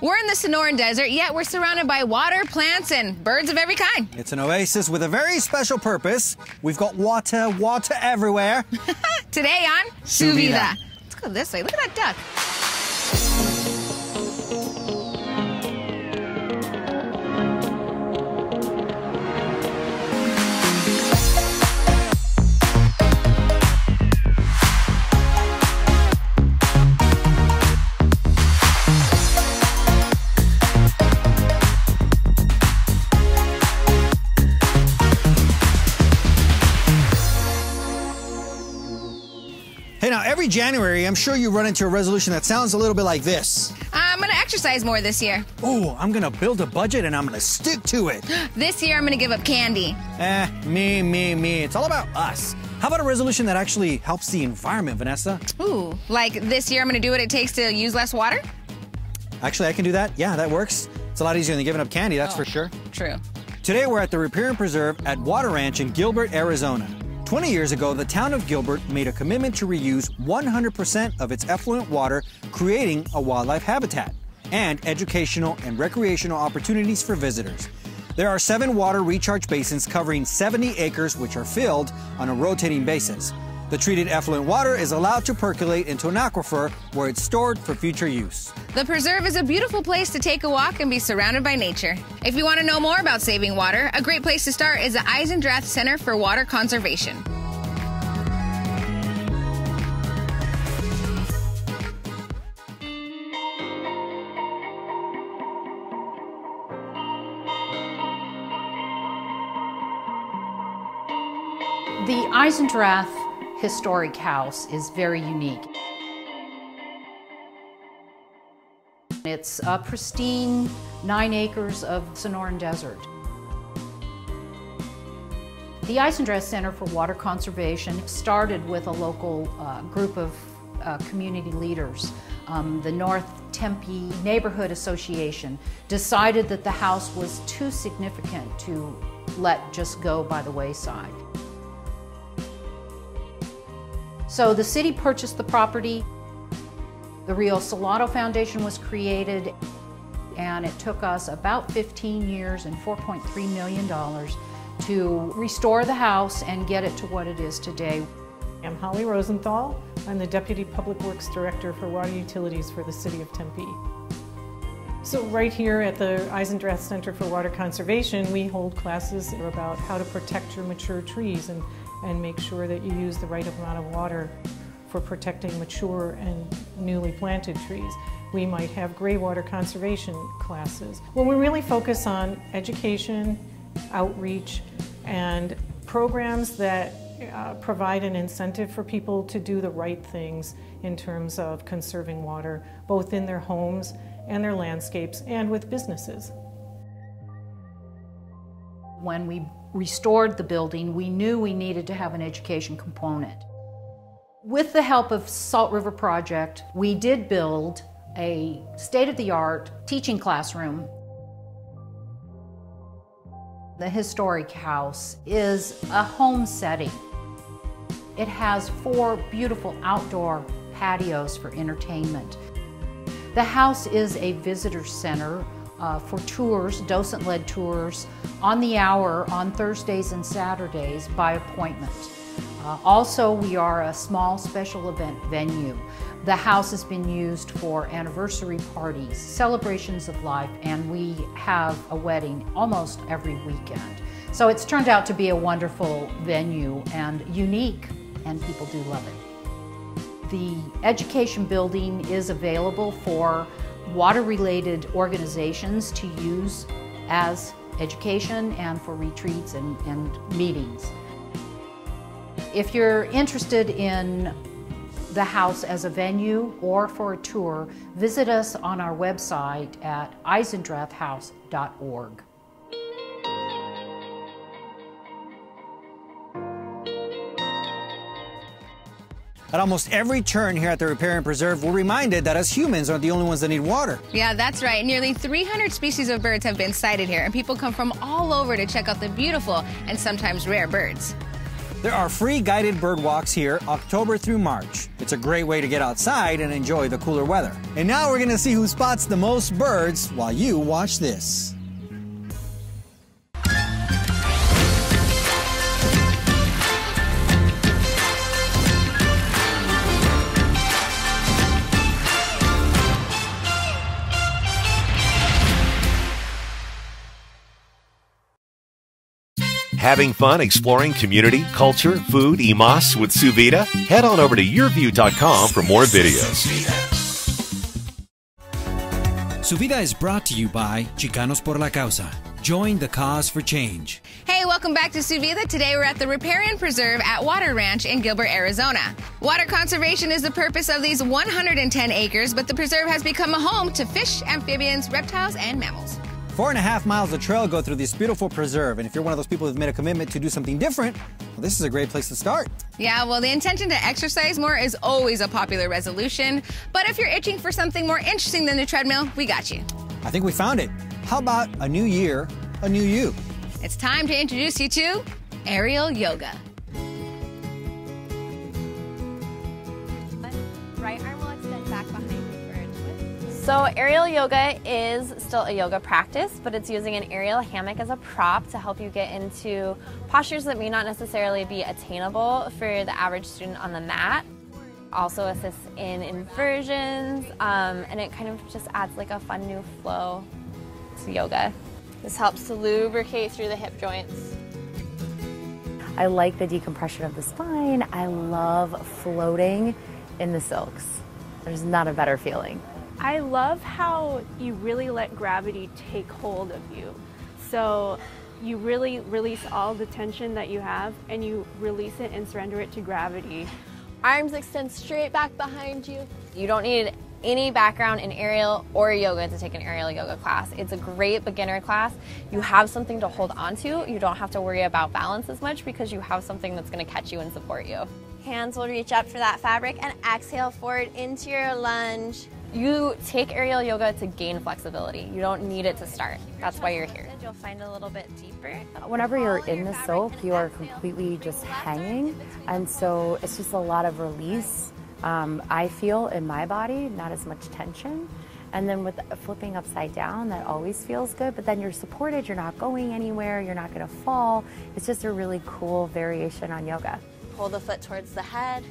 We're in the Sonoran Desert, yet we're surrounded by water, plants, and birds of every kind. It's an oasis with a very special purpose. We've got water, water everywhere. Today on Su Vida. Let's go this way. Look at that duck. Every January, I'm sure you run into a resolution that sounds a little bit like this. I'm gonna exercise more this year. Oh, I'm gonna build a budget and I'm gonna stick to it. This year I'm gonna give up candy. eh, me, me, me. It's all about us. How about a resolution that actually helps the environment, Vanessa? Ooh, like this year I'm gonna do what it takes to use less water? Actually, I can do that. Yeah, that works. It's a lot easier than giving up candy, that's for sure. True. Today, we're at the Riparian Preserve at Water Ranch in Gilbert, Arizona. 20 years ago, the town of Gilbert made a commitment to reuse 100% of its effluent water, creating a wildlife habitat and educational and recreational opportunities for visitors. There are seven water recharge basins covering 70 acres, which are filled on a rotating basis. The treated effluent water is allowed to percolate into an aquifer where it's stored for future use. The preserve is a beautiful place to take a walk and be surrounded by nature. If you want to know more about saving water, a great place to start is the Eisendrath Center for Water Conservation. The Eisendrath Historic House is very unique. It's a pristine nine acres of Sonoran Desert. The Eisendrath Center for Water Conservation started with a local uh, group of uh, community leaders. Um, the North Tempe Neighborhood Association decided that the house was too significant to let just go by the wayside. So the city purchased the property. The Rio Salado Foundation was created, and it took us about 15 years and $4.3 million to restore the house and get it to what it is today. I'm Holly Rosenthal. I'm the Deputy Public Works Director for Water Utilities for the City of Tempe. So right here at the Eisendrath Center for Water Conservation, we hold classes about how to protect your mature trees and, and make sure that you use the right amount of water for protecting mature and newly planted trees. We might have gray water conservation classes. Well, we really focus on education, outreach, and programs that uh, provide an incentive for people to do the right things in terms of conserving water, both in their homes and their landscapes and with businesses. When we restored the building, we knew we needed to have an education component. With the help of Salt River Project, we did build a state-of-the-art teaching classroom. The historic house is a home setting. It has four beautiful outdoor patios for entertainment. The house is a visitor center uh, for tours, docent-led tours, on the hour on Thursdays and Saturdays by appointment. Uh, also, we are a small special event venue. The house has been used for anniversary parties, celebrations of life, and we have a wedding almost every weekend. So it's turned out to be a wonderful venue and unique, and people do love it. The education building is available for water-related organizations to use as education and for retreats and, and meetings. If you're interested in the house as a venue or for a tour, visit us on our website at eisendrathhouse.org. At almost every turn here at the Riparian Preserve, we're reminded that us humans aren't the only ones that need water. Yeah, that's right. Nearly 300 species of birds have been sighted here, and people come from all over to check out the beautiful and sometimes rare birds. There are free guided bird walks here October through March. It's a great way to get outside and enjoy the cooler weather. And now we're gonna see who spots the most birds while you watch this. Having fun exploring community, culture, food, y más with Suvida? Head on over to yurview.com for more videos. Suvida is brought to you by Chicanos por la Causa. Join the cause for change. Hey, welcome back to Suvida. Today we're at the Riparian Preserve at Water Ranch in Gilbert, Arizona. Water conservation is the purpose of these 110 acres, but the preserve has become a home to fish, amphibians, reptiles, and mammals. Four and a half miles of trail go through this beautiful preserve, and if you're one of those people who've made a commitment to do something different, well, this is a great place to start. Yeah, well, the intention to exercise more is always a popular resolution, but if you're itching for something more interesting than the treadmill, we got you. I think we found it. How about a new year, a new you? It's time to introduce you to aerial yoga. So aerial yoga is still a yoga practice, but it's using an aerial hammock as a prop to help you get into postures that may not necessarily be attainable for the average student on the mat. Also assists in inversions, um, and it kind of just adds like a fun new flow to yoga. This helps to lubricate through the hip joints. I like the decompression of the spine. I love floating in the silks. There's not a better feeling. I love how you really let gravity take hold of you. So you really release all the tension that you have and you release it and surrender it to gravity. Arms extend straight back behind you. You don't need any background in aerial or yoga to take an aerial yoga class. It's a great beginner class. You have something to hold on to. You don't have to worry about balance as much because you have something that's going to catch you and support you. Hands will reach up for that fabric and exhale forward into your lunge. You take aerial yoga to gain flexibility. You don't need it to start. That's why you're here. You'll find a little bit deeper. Whenever you're in the silk, you are completely just hanging, and so it's just a lot of release. Um, I feel in my body, not as much tension. And then with flipping upside down, that always feels good, but then you're supported, you're not going anywhere, you're not gonna fall. It's just a really cool variation on yoga. Pull the foot towards the head.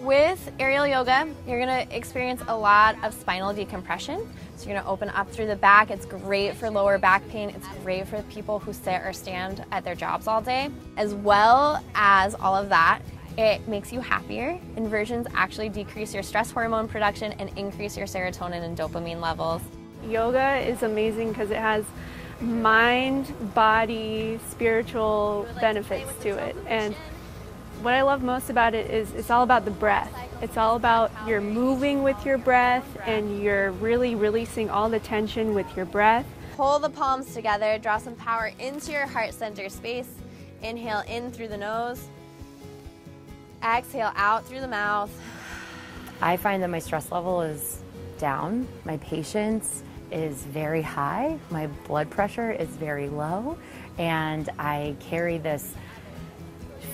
With aerial yoga, you're gonna experience a lot of spinal decompression. So you're gonna open up through the back. It's great for lower back pain. It's great for people who sit or stand at their jobs all day. As well as all of that, it makes you happier. Inversions actually decrease your stress hormone production and increase your serotonin and dopamine levels. Yoga is amazing because it has mind, body, spiritual benefits to it. And what I love most about it is it's all about the breath. It's all about you're moving with your breath and you're really releasing all the tension with your breath. Pull the palms together, draw some power into your heart center space. Inhale in through the nose. Exhale out through the mouth. I find that my stress level is down, my patience is very high, my blood pressure is very low, and I carry this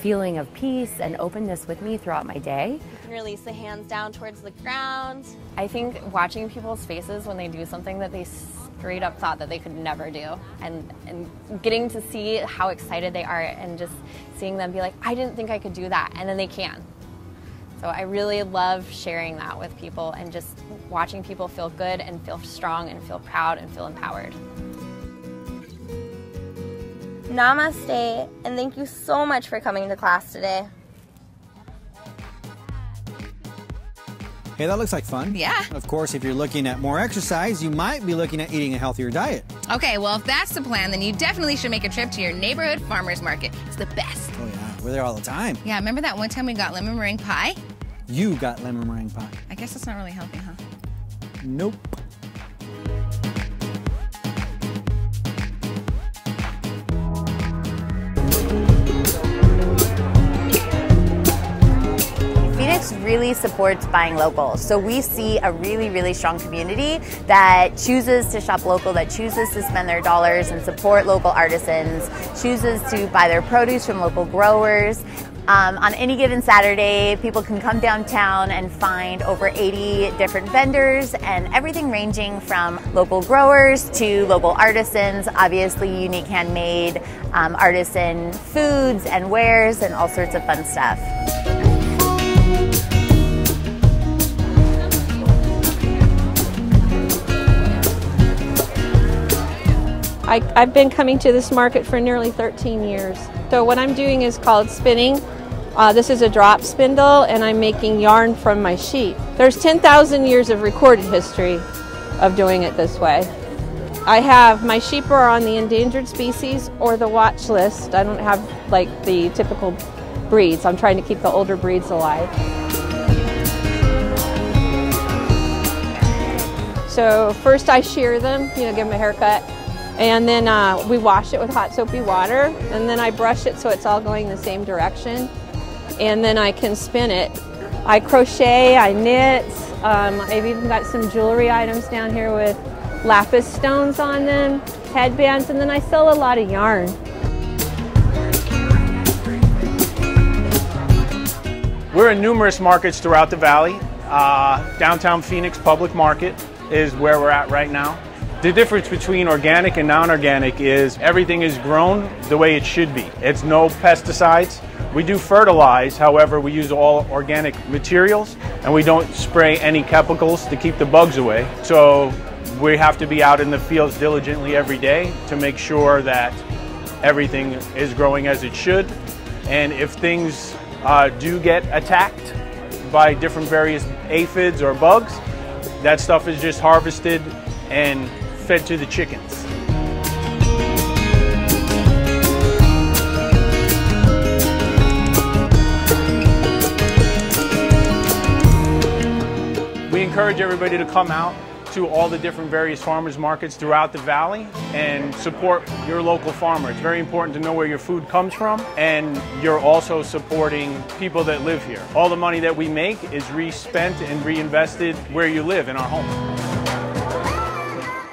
feeling of peace and openness with me throughout my day. You can release the hands down towards the ground. I think watching people's faces when they do something that they straight up thought that they could never do and, and getting to see how excited they are and just seeing them be like, I didn't think I could do that, and then they can. So I really love sharing that with people and just watching people feel good and feel strong and feel proud and feel empowered. Namaste, and thank you so much for coming to class today. Hey, that looks like fun. Yeah. Of course, if you're looking at more exercise, you might be looking at eating a healthier diet. Okay, well, if that's the plan, then you definitely should make a trip to your neighborhood farmer's market. It's the best. Oh, yeah. We're there all the time. Yeah, remember that one time we got lemon meringue pie? You got lemon meringue pie. I guess that's not really healthy, huh? Nope. Really supports buying local. So we see a really, really strong community that chooses to shop local, that chooses to spend their dollars and support local artisans, chooses to buy their produce from local growers. Um, on any given Saturday, people can come downtown and find over 80 different vendors and everything ranging from local growers to local artisans, obviously unique handmade um, artisan foods and wares and all sorts of fun stuff. I, have been coming to this market for nearly 13 years. So what I'm doing is called spinning. Uh, this is a drop spindle and I'm making yarn from my sheep. There's 10,000 years of recorded history of doing it this way. I have my sheep are on the endangered species or the watch list. I don't have like the typical breeds. I'm trying to keep the older breeds alive. So first I shear them, you know, give them a haircut. And then uh, we wash it with hot soapy water and then I brush it so it's all going the same direction. And then I can spin it. I crochet, I knit, um, I've even got some jewelry items down here with lapis stones on them, headbands, and then I sell a lot of yarn. We're in numerous markets throughout the valley. Uh, downtown Phoenix Public Market is where we're at right now. The difference between organic and non-organic is everything is grown the way it should be. It's no pesticides. We do fertilize, however, we use all organic materials and we don't spray any chemicals to keep the bugs away. So we have to be out in the fields diligently every day to make sure that everything is growing as it should. And if things uh, do get attacked by different various aphids or bugs, that stuff is just harvested and fed to the chickens. We encourage everybody to come out to all the different various farmers markets throughout the valley and support your local farmer. It's very important to know where your food comes from and you're also supporting people that live here. All the money that we make is re-spent and reinvested where you live in our home.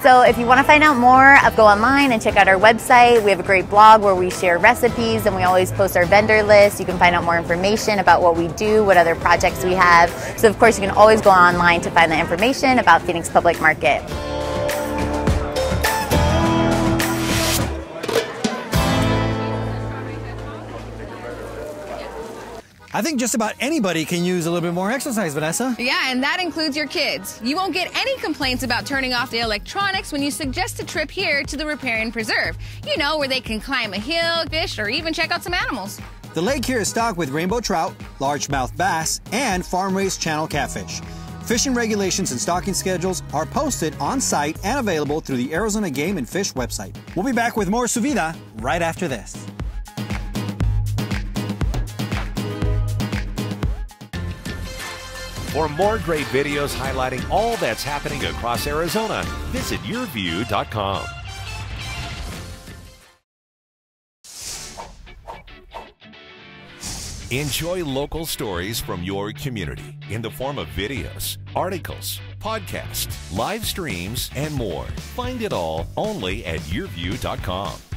So if you want to find out more, uh, go online and check out our website. We have a great blog where we share recipes and we always post our vendor list. You can find out more information about what we do, what other projects we have. So of course you can always go online to find the information about Phoenix Public Market. I think just about anybody can use a little bit more exercise, Vanessa. Yeah, and that includes your kids. You won't get any complaints about turning off the electronics when you suggest a trip here to the Riparian Preserve. You know, where they can climb a hill, fish, or even check out some animals. The lake here is stocked with rainbow trout, largemouth bass, and farm-raised channel catfish. Fishing regulations and stocking schedules are posted on site and available through the Arizona Game and Fish website. We'll be back with more Su Vida right after this. For more great videos highlighting all that's happening across Arizona, visit yurview.com. Enjoy local stories from your community in the form of videos, articles, podcasts, live streams, and more. Find it all only at yurview.com.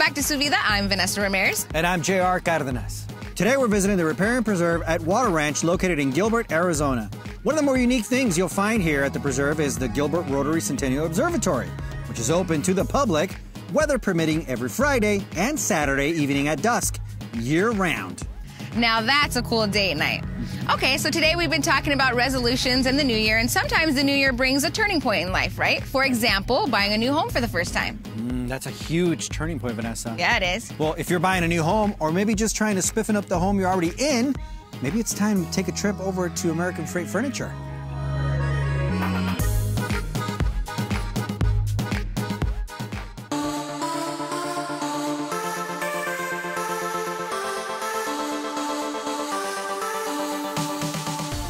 back to Su Vida. I'm Vanessa Ramirez. And I'm JR Cardenas. Today we're visiting the Riparian Preserve at Water Ranch located in Gilbert, Arizona. One of the more unique things you'll find here at the preserve is the Gilbert Rotary Centennial Observatory, which is open to the public, weather permitting every Friday and Saturday evening at dusk, year round. Now that's a cool date night. Okay, so today we've been talking about resolutions and the new year, and sometimes the new year brings a turning point in life, right? For example, buying a new home for the first time. That's a huge turning point, Vanessa. Yeah, it is. Well, if you're buying a new home, or maybe just trying to spiffen up the home you're already in, maybe it's time to take a trip over to American Freight Furniture.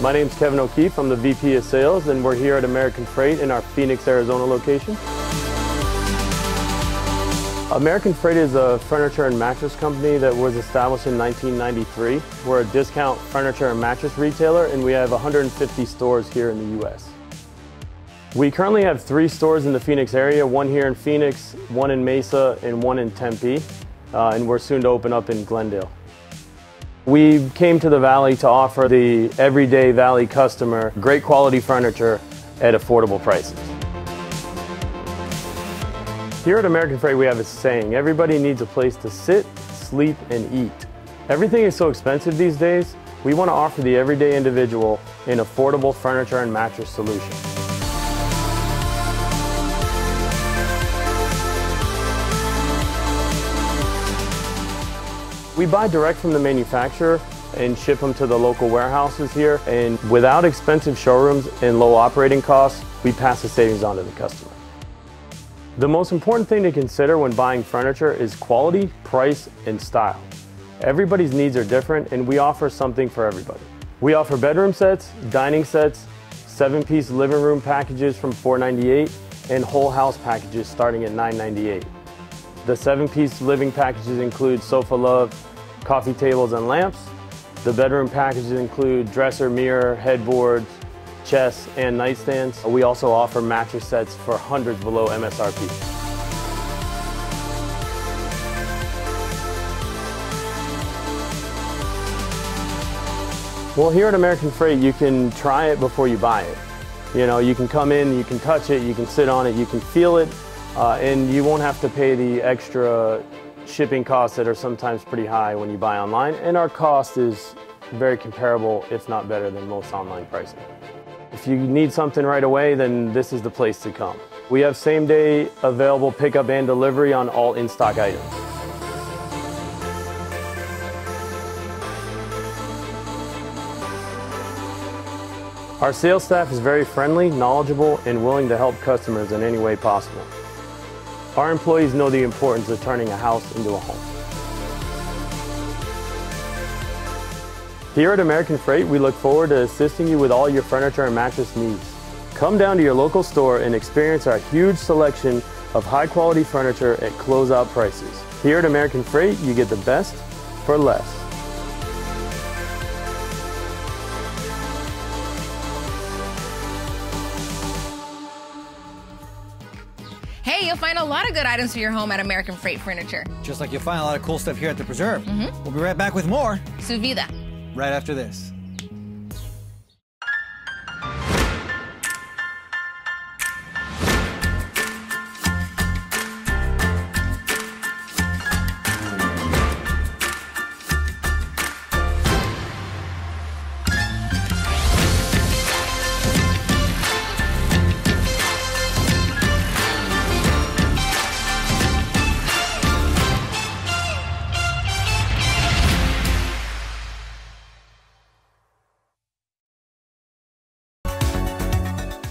My name is Kevin O'Keefe. I'm the VP of Sales, and we're here at American Freight in our Phoenix, Arizona location. American Freight is a furniture and mattress company that was established in 1993. We're a discount furniture and mattress retailer and we have 150 stores here in the U.S. We currently have three stores in the Phoenix area, one here in Phoenix, one in Mesa, and one in Tempe, uh, and we're soon to open up in Glendale. We came to the Valley to offer the everyday Valley customer great quality furniture at affordable prices. Here at American Freight we have a saying, everybody needs a place to sit, sleep, and eat. Everything is so expensive these days, we want to offer the everyday individual an affordable furniture and mattress solution. We buy direct from the manufacturer and ship them to the local warehouses here. And without expensive showrooms and low operating costs, we pass the savings on to the customer. The most important thing to consider when buying furniture is quality, price, and style. Everybody's needs are different and we offer something for everybody. We offer bedroom sets, dining sets, seven-piece living room packages from 498 and whole house packages starting at 998. The seven-piece living packages include sofa love, coffee tables and lamps. The bedroom packages include dresser, mirror, headboards, chests, and nightstands. We also offer mattress sets for hundreds below MSRP. Well, here at American Freight, you can try it before you buy it. You know, you can come in, you can touch it, you can sit on it, you can feel it, uh, and you won't have to pay the extra shipping costs that are sometimes pretty high when you buy online. And our cost is very comparable, if not better, than most online pricing. If you need something right away, then this is the place to come. We have same day available pickup and delivery on all in-stock items. Our sales staff is very friendly, knowledgeable, and willing to help customers in any way possible. Our employees know the importance of turning a house into a home. Here at American Freight, we look forward to assisting you with all your furniture and mattress needs. Come down to your local store and experience our huge selection of high quality furniture at closeout prices. Here at American Freight, you get the best for less. Hey, you'll find a lot of good items for your home at American Freight Furniture. Just like you'll find a lot of cool stuff here at the Preserve. Mhm. We'll be right back with more Su vida. Right after this.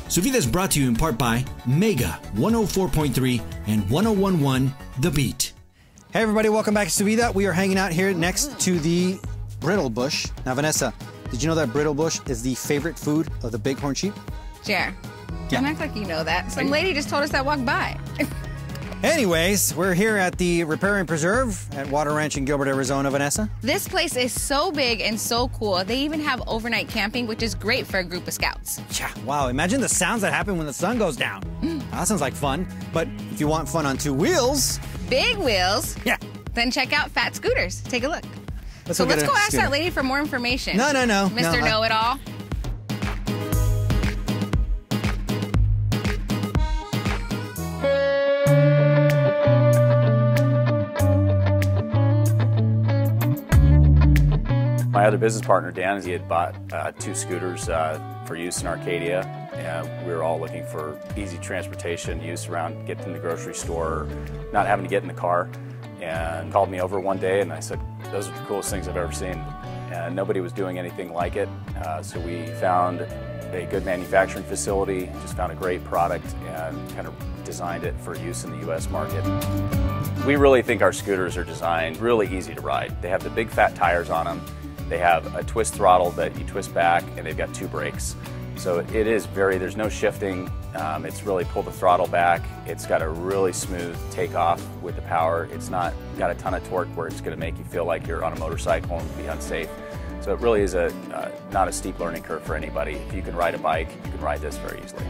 Suvida is brought to you in part by Mega 104.3 and 1011 The Beat. Hey everybody, welcome back to Suvida. We are hanging out here next to the brittle bush. Now Vanessa, did you know that brittle bush is the favorite food of the bighorn sheep? Jer, Yeah. don't act like you know that. Some lady just told us that walked by. Anyways, we're here at the Riparian Preserve at Water Ranch in Gilbert, Arizona, Vanessa. This place is so big and so cool. They even have overnight camping, which is great for a group of scouts. Yeah, wow, imagine the sounds that happen when the sun goes down. Mm. That sounds like fun. But if you want fun on two wheels, Big wheels. Yeah. Then check out Phat Scooters. Take a look. Let's so go let's go ask scooter. that lady for more information. No, no, no, Mr. no, I- My other business partner, Dan, he had bought uh, two scooters uh, for use in Arcadia. And we were all looking for easy transportation use around getting to the grocery store, not having to get in the car. And called me over one day and I said, those are the coolest things I've ever seen. And nobody was doing anything like it. Uh, so we found a good manufacturing facility, just found a great product and kind of designed it for use in the US market. We really think our scooters are designed really easy to ride. They have the big fat tires on them. They have a twist throttle that you twist back and they've got two brakes. So it is very, there's no shifting. Um, it's really pull the throttle back. It's got a really smooth takeoff with the power. It's not got a ton of torque where it's going to make you feel like you're on a motorcycle and be unsafe. So it really is a uh, not a steep learning curve for anybody. If you can ride a bike, you can ride this very easily.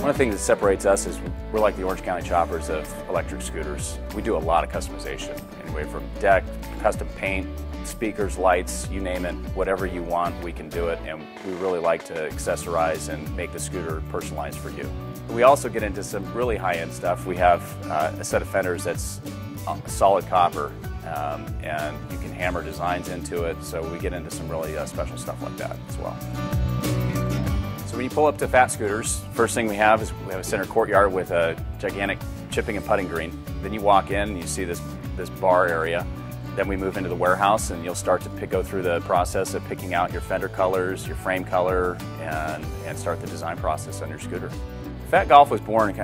One of the things that separates us is we're like the Orange County Choppers of electric scooters. We do a lot of customization, anyway from deck, custom paint, speakers, lights, you name it, whatever you want, we can do it. And we really like to accessorize and make the scooter personalized for you. We also get into some really high-end stuff. We have uh, a set of fenders that's uh, solid copper um, and you can hammer designs into it. So we get into some really uh, special stuff like that as well. So when you pull up to Phat Scooters, first thing we have is we have a center courtyard with a gigantic chipping and putting green. Then you walk in and you see this, this bar area. Then we move into the warehouse and you'll start to pick, go through the process of picking out your fender colors, your frame color, and, and start the design process on your scooter. Phat Golf was born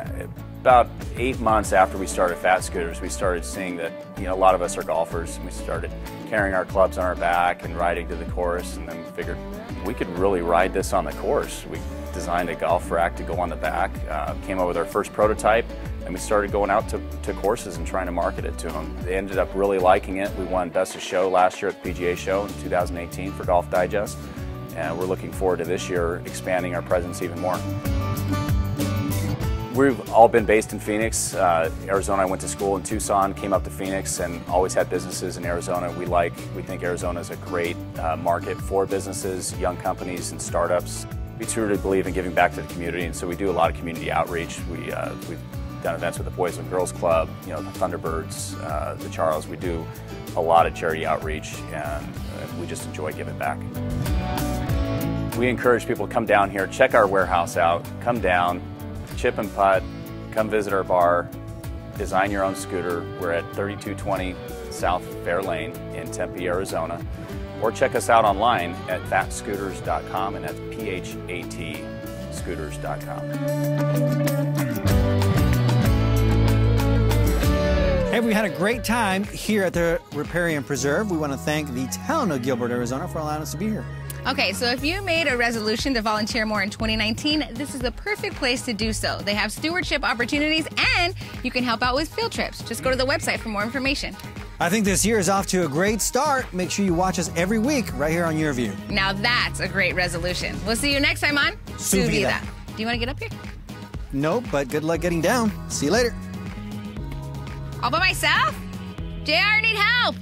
about eight months after we started Phat Scooters. We started seeing that you know a lot of us are golfers, and we started carrying our clubs on our back and riding to the course, and then we figured we could really ride this on the course. We designed a golf rack to go on the back, uh, came up with our first prototype, and we started going out to, to courses and trying to market it to them. They ended up really liking it. We won Best of Show last year at the PGA Show in 2018 for Golf Digest, and we're looking forward to this year expanding our presence even more. We've all been based in Phoenix. Uh, Arizona, I went to school in Tucson, came up to Phoenix, and always had businesses in Arizona. We like, we think Arizona is a great uh, market for businesses, young companies, and startups. We truly believe in giving back to the community, and so we do a lot of community outreach. We, uh, we've done events with the Boys and Girls Club, you know, the Thunderbirds, uh, the Charles. We do a lot of charity outreach, and we just enjoy giving back. We encourage people to come down here, check our warehouse out, come down, chip and putt, come visit our bar, design your own scooter. We're at 3220 South Fair Lane in Tempe, Arizona. Or check us out online at phatscooters.com, and that's P H A T scooters.com. Hey, we had a great time here at the Riparian Preserve. We want to thank the town of Gilbert, Arizona for allowing us to be here. Okay, so if you made a resolution to volunteer more in 2019, this is the perfect place to do so. They have stewardship opportunities and you can help out with field trips. Just go to the website for more information. I think this year is off to a great start. Make sure you watch us every week right here on YurView. Now that's a great resolution. We'll see you next time on Su Vida. Do you want to get up here? Nope, but good luck getting down. See you later. All by myself? JR, need help.